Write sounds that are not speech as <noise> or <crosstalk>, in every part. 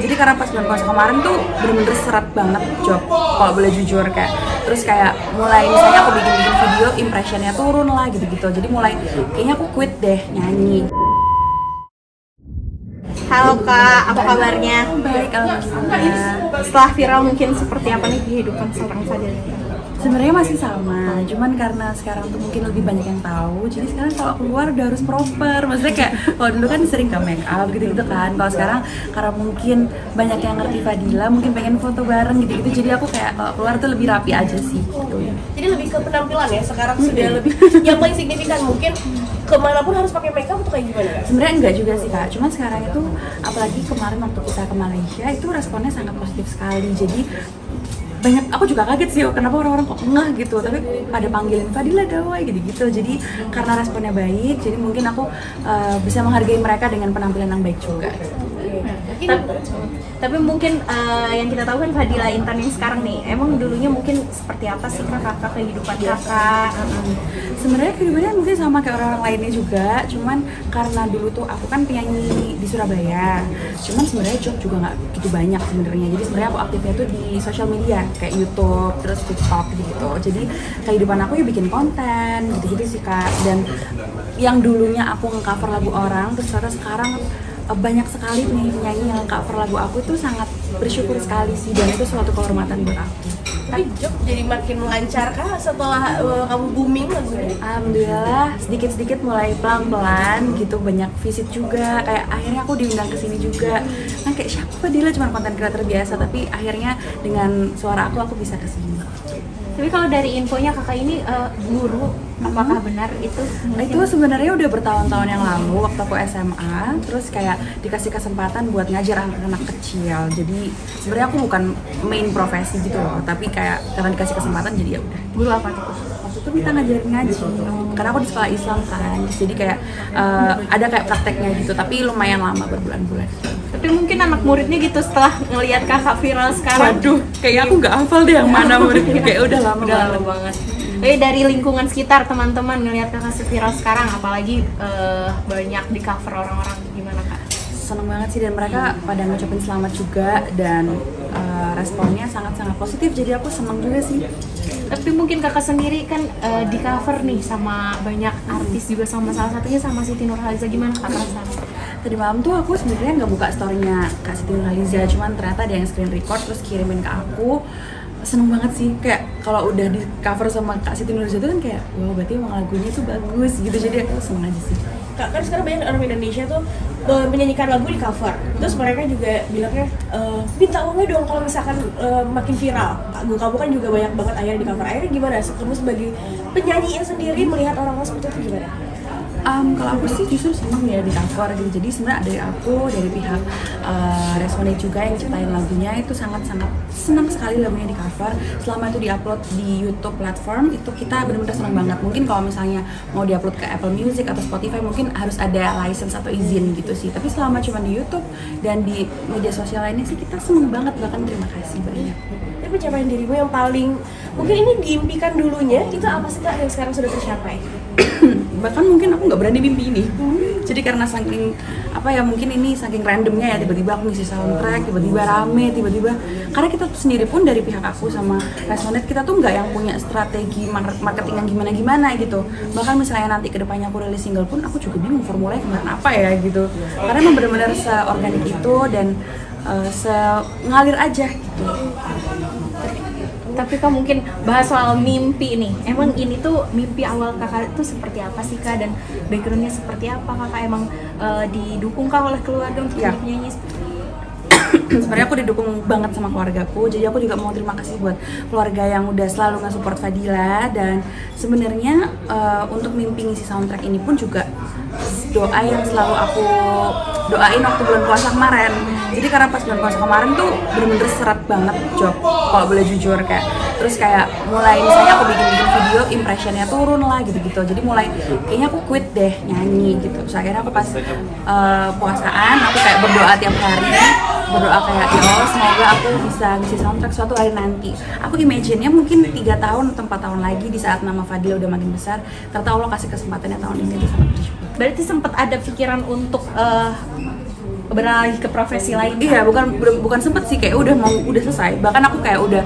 jadi karena pas bulan puasa kemarin tuh bener-bener seret banget job kalau boleh jujur kayak terus kayak mulai misalnya aku bikin-bikin video impressionnya turun lah gitu-gitu jadi mulai kayaknya aku quit deh nyanyi Halo kak, apa kabarnya? baik alhamdulillah Setelah viral mungkin seperti apa nih kehidupan seorang Fadil? Sebenarnya masih sama cuman karena sekarang tuh mungkin lebih banyak yang tahu jadi sekarang kalau keluar udah harus proper. Maksudnya kayak kalau dulu kan sering ke make up gitu gitu kan kalau sekarang karena mungkin banyak yang ngerti Fadila mungkin pengen foto bareng gitu gitu jadi aku kayak kalau keluar tuh lebih rapi aja sih gitu Jadi lebih ke penampilan ya sekarang sudah lebih yang paling signifikan mungkin ke mana pun harus pakai makeup atau kayak gimana? Sebenarnya enggak juga sih kak. Cuman sekarang itu apalagi kemarin waktu kita ke Malaysia itu responnya sangat positif sekali. Jadi banyak aku juga kaget sih kenapa orang-orang kok ngeh gitu. Tapi pada panggilin Fadila Dawai gitu-gitu. Jadi karena responnya baik jadi mungkin aku uh, bisa menghargai mereka dengan penampilan yang baik juga Tapi, tapi mungkin eh, yang kita tahu kan Fadila Intan yang sekarang nih, emang dulunya mungkin seperti apa sih kak kakak kehidupan kakak? sebenarnya kehidupannya mungkin sama kayak orang-orang lainnya juga cuman karena dulu tuh aku kan penyanyi di Surabaya cuman sebenarnya job juga nggak gitu banyak sebenarnya. Jadi sebenarnya aku aktifnya tuh di sosial media kayak YouTube terus TikTok gitu. Jadi kehidupan aku ya bikin konten gitu-gitu sih kak. Dan yang dulunya aku nge-cover lagu orang terus ternyata sekarang banyak sekali nih penyanyi yang cover lagu aku itu sangat bersyukur sekali sih dan itu suatu kehormatan buat aku. Tapi job jadi makin lancar kah setelah uh, kamu booming lagunya? Alhamdulillah sedikit-sedikit mulai pelan-pelan gitu banyak visit juga. Kayak akhirnya aku diundang ke sini juga kan kayak siapa? Dila cuma konten creator biasa tapi akhirnya dengan suara aku aku bisa ke sini Tapi kalau dari infonya kakak ini eh, guru, apakah benar itu? Nah, itu sebenarnya udah bertahun-tahun yang lalu waktu aku SMA terus kayak dikasih kesempatan buat ngajar anak-anak kecil. Jadi sebenarnya aku bukan main profesi gitu loh. Tapi kayak karena dikasih kesempatan jadi ya udah. Guru apa tuh? Itu kita ngajarin ngaji karena aku di sekolah Islam kan jadi kayak eh, ada kayak prakteknya gitu tapi lumayan lama berbulan-bulan Tapi mungkin anak muridnya gitu setelah ngelihat kakak viral sekarang. waduh kayak aku nggak hafal deh yang mana muridnya kayak udah lama Udah banget lama banget. Eh dari lingkungan sekitar teman-teman ngelihat kakak viral sekarang, apalagi eh, banyak di cover orang-orang gimana kak? seneng banget sih dan mereka pada ngucapin selamat juga dan eh, responnya sangat-sangat positif jadi aku seneng juga sih. Tapi mungkin kakak sendiri kan eh, di cover nih sama banyak artis juga sama salah satunya sama Siti Nurhaliza. Gimana kak rasanya? tadi malam tuh aku sebenarnya nggak buka storynya Kak Siti Nurhaliza cuman ternyata ada yang screen record terus kirimin ke aku seneng banget sih. Kayak kalau udah di cover sama Kak Siti Nurhaliza itu kan kayak wow berarti emang lagunya tuh bagus gitu. Jadi aku seneng aja sih. Kak, kan sekarang banyak orang Indonesia tuh uh, menyanyikan lagu di cover. Terus mereka juga bilangnya uh, minta uangnya dong kalau misalkan uh, makin viral. Lagu kamu kan juga banyak banget akhirnya di cover. Akhirnya gimana? Kamu sebagai penyanyi sendiri melihat orang-orang seperti itu gimana? Um, kalau aku sih justru seneng ya di cover gitu. Jadi sebenarnya dari aku, dari pihak uh, Resonate juga yang ciptain lagunya itu sangat-sangat senang sekali lagunya di cover. Selama itu diupload di YouTube platform itu kita benar-benar senang banget. Mungkin kalau misalnya mau diupload ke Apple Music atau Spotify mungkin harus ada license atau izin gitu sih. Tapi selama cuma di YouTube dan di media sosial lainnya sih kita seneng banget bahkan terima kasih banyak. Tapi pencapaian dirimu yang paling mungkin ini diimpikan dulunya itu apa sih kak yang sekarang sudah tercapai? <coughs> bahkan mungkin aku nggak berani mimpi ini. Jadi karena saking apa ya mungkin ini saking randomnya ya tiba-tiba aku ngisi soundtrack tiba-tiba rame tiba-tiba. Karena kita sendiri pun dari pihak aku sama Resonate kita tuh nggak yang punya strategi mar- marketing yang gimana-gimana gitu. Bahkan misalnya nanti ke depannya aku rilis single pun aku juga bingung formulanya kemarin apa ya gitu. Karena emang benar-benar seorganik itu dan uh, se ngalir aja gitu Tapi kak mungkin bahas soal mimpi nih. Emang ini tuh mimpi awal kakak itu seperti apa sih kak? Dan backgroundnya seperti apa kakak? Emang eh, didukung kah oleh keluarga untuk jadi penyanyi? sebenarnya aku didukung banget sama keluargaku. Jadi aku juga mau terima kasih buat keluarga yang udah selalu nge-support Fadila. Dan sebenarnya eh, untuk mimpi ngisi soundtrack ini pun juga doa yang selalu aku doain waktu bulan puasa kemarin jadi karena pas bulan puasa kemarin tuh bener-bener seret banget job kalau boleh jujur kayak terus kayak mulai misalnya aku bikin-bikin video impressionnya turun lah gitu-gitu. Jadi mulai kayaknya aku quit deh nyanyi gitu. Terus akhirnya aku pas eh, puasaan aku kayak berdoa tiap hari berdoa kayak ya Allah semoga aku bisa ngisi soundtrack suatu hari nanti. Aku imagine-nya mungkin tiga tahun atau empat tahun lagi di saat nama Fadila udah makin besar ternyata Allah kasih kesempatannya tahun ini Berarti sempat ada pikiran untuk beralih ke profesi lain? Iya, bukan bukan sempet sih kayak udah mau udah selesai. Bahkan aku kayak udah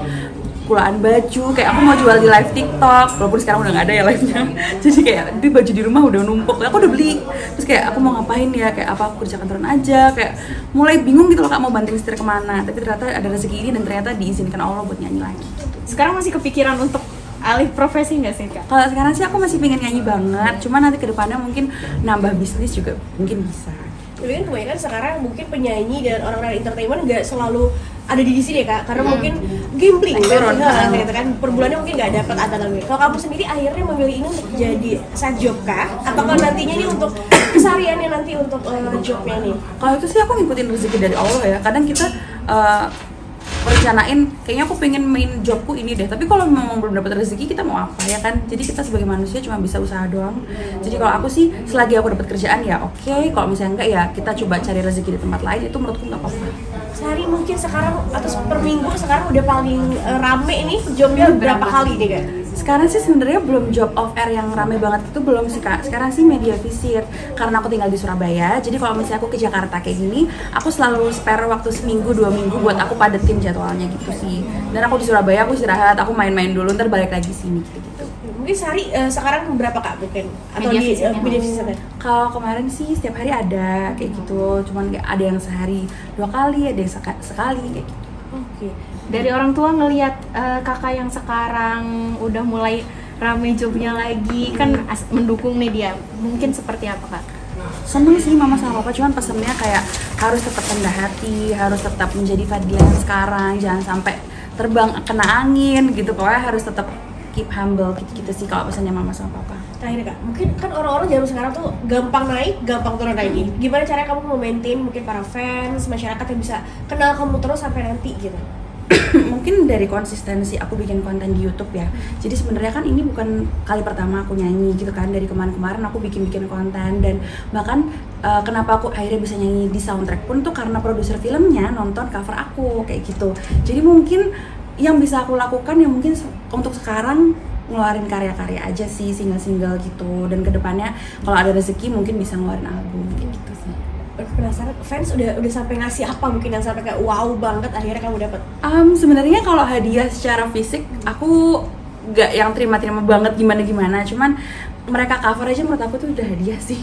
kulaan baju, kayak aku mau jual di live TikTok, walaupun sekarang udah nggak ada ya live-nya. <laughs> Jadi kayak di baju di rumah udah numpuk. Aku udah beli. Terus kayak aku mau ngapain ya? Kayak apa aku kerja kantoran aja? Kayak mulai bingung gitu loh kak mau banting setir ke mana. Tapi ternyata ada rezeki ini dan ternyata diizinkan Allah buat nyanyi lagi. sekarang masih kepikiran untuk alih profesi nggak sih kak? Kalau sekarang sih aku masih pengen nyanyi banget. Cuman nanti ke depannya mungkin nambah bisnis juga mungkin bisa. Tapi kan kebanyakan sekarang mungkin penyanyi dan orang-orang entertainment nggak selalu ada di sini ya kak, karena mungkin gambling kan, Turun. Nah, gitu kan per bulannya mungkin nggak dapat atau lebih. Kalau kamu sendiri akhirnya memilih ini untuk jadi side job kah? Atau kalau nantinya ini untuk kesehariannya nanti untuk eh, jobnya nih? Kalau itu sih aku ngikutin rezeki dari Allah ya. Kadang kita uh, rencanain kayaknya aku pengen main jobku ini deh. Tapi kalau memang belum dapat rezeki kita mau apa ya kan? Jadi kita sebagai manusia cuma bisa usaha doang. Jadi kalau aku sih selagi aku dapat kerjaan ya oke. Kalau misalnya enggak ya kita coba cari rezeki di tempat lain itu menurutku nggak apa-apa. Sehari mungkin sekarang atau per minggu sekarang udah paling eh, rame nih jobnya berapa kali nih kak? Sekarang sih sebenarnya belum job off air yang rame banget itu belum sih kak. Sekarang sih media visir karena aku tinggal di Surabaya. Jadi kalau misalnya aku ke Jakarta kayak gini, aku selalu spare waktu seminggu dua minggu buat aku padetin jadwalnya gitu sih. Dan aku di Surabaya aku istirahat, aku main-main dulu, ntar balik lagi sini gitu. -gitu. Mungkin sehari eh, sekarang berapa kak mungkin? Atau Media di eh, media visitnya? Kalau kemarin sih setiap hari ada kayak gitu, cuman kayak ada yang sehari dua kali, ada yang seka- sekali kayak gitu. Oke. Dari orang tua ngelihat eh, kakak yang sekarang udah mulai rame jobnya lagi kan as- mendukung nih dia mungkin seperti apa kak? Seneng sih mama sama papa, cuman pesennya kayak harus tetap rendah hati, harus tetap menjadi Fadila yang sekarang, jangan sampai terbang kena angin gitu, pokoknya harus tetap keep humble gitu-gitu sih kalau pesannya mama sama papa. Terakhir kak, mungkin kan orang-orang zaman sekarang tuh gampang naik, gampang turun lagi. Gimana caranya kamu memaintain mungkin para fans, masyarakat yang bisa kenal kamu terus sampai nanti gitu? <coughs> mungkin dari konsistensi aku bikin konten di YouTube ya. Jadi sebenarnya kan ini bukan kali pertama aku nyanyi gitu kan. Dari kemarin-kemarin aku bikin-bikin konten dan bahkan uh, kenapa aku akhirnya bisa nyanyi di soundtrack pun tuh karena produser filmnya nonton cover aku kayak gitu. Jadi mungkin yang bisa aku lakukan ya mungkin untuk sekarang ngeluarin karya-karya aja sih single-single gitu dan ke depannya kalau ada rezeki mungkin bisa ngeluarin album kayak gitu sih. Penasaran, fans udah udah sampai ngasih apa mungkin yang sampai kayak wow banget akhirnya kamu dapat. Um, sebenarnya kalau hadiah secara fisik aku nggak yang terima-terima banget gimana-gimana, cuman mereka cover aja menurut aku tuh udah hadiah sih.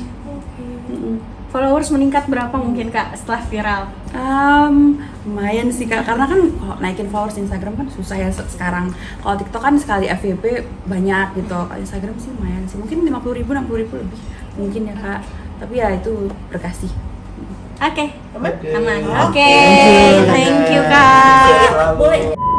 Mm-mm. Followers meningkat berapa mungkin kak setelah viral? Um, lumayan sih kak, karena kan kalau naikin followers Instagram kan susah ya se- sekarang. Kalau TikTok kan sekali FYP banyak gitu, kalau Instagram sih lumayan sih, mungkin 50 ribu, 60 ribu lebih mungkin ya kak. Tapi ya itu berkah sih. Oke, okay. aman. Oke, okay. okay. thank you kak. Boleh.